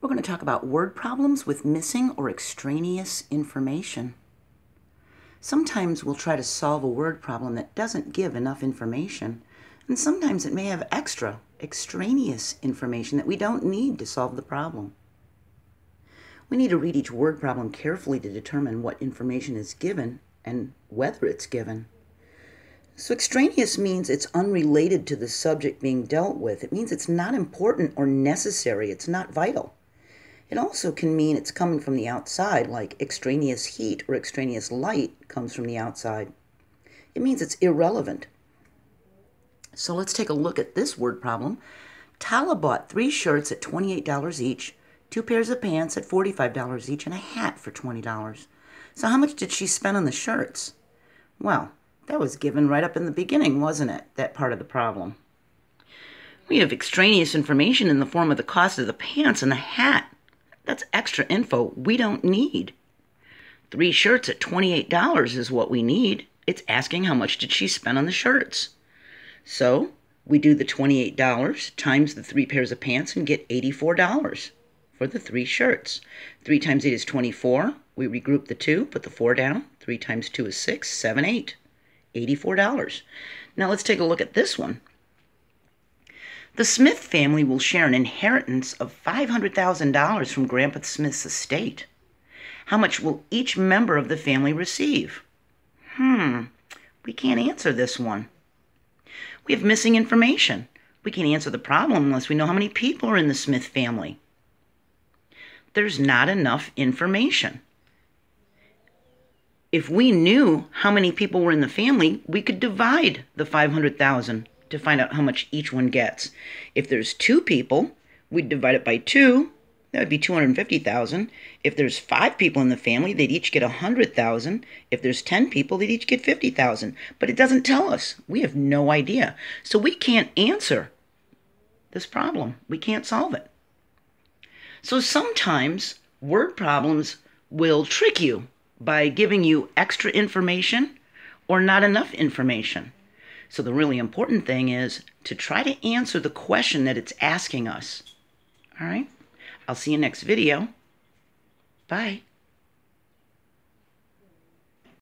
We're going to talk about word problems with missing or extraneous information. Sometimes we'll try to solve a word problem that doesn't give enough information, and sometimes it may have extra, extraneous information that we don't need to solve the problem. We need to read each word problem carefully to determine what information is given and whether it's given. So extraneous means it's unrelated to the subject being dealt with. It means it's not important or necessary. It's not vital. It also can mean it's coming from the outside, like extraneous heat or extraneous light comes from the outside. It means it's irrelevant. So let's take a look at this word problem. Tala bought three shirts at $28 each, two pairs of pants at $45 each, and a hat for $20. So how much did she spend on the shirts? Well, that was given right up in the beginning, wasn't it? That part of the problem. We have extraneous information in the form of the cost of the pants and the hat. That's extra info we don't need. Three shirts at $28 is what we need. It's asking how much did she spend on the shirts. So we do the $28 times the three pairs of pants and get $84 for the three shirts. 3 times 8 is 24. We regroup the 2, put the 4 down. 3 times 2 is 6, 7, 8. $84. Now let's take a look at this one. The Smith family will share an inheritance of $500,000 from Grandpa Smith's estate. How much will each member of the family receive? Hmm, we can't answer this one. We have missing information. We can't answer the problem unless we know how many people are in the Smith family. There's not enough information if we knew how many people were in the family, we could divide the 500,000 to find out how much each one gets. If there's two people, we'd divide it by two. That would be 250,000. If there's five people in the family, they'd each get 100,000. If there's 10 people, they'd each get 50,000. But it doesn't tell us. We have no idea. So we can't answer this problem. We can't solve it. So sometimes word problems will trick you by giving you extra information or not enough information. So the really important thing is to try to answer the question that it's asking us. All right? I'll see you next video. Bye.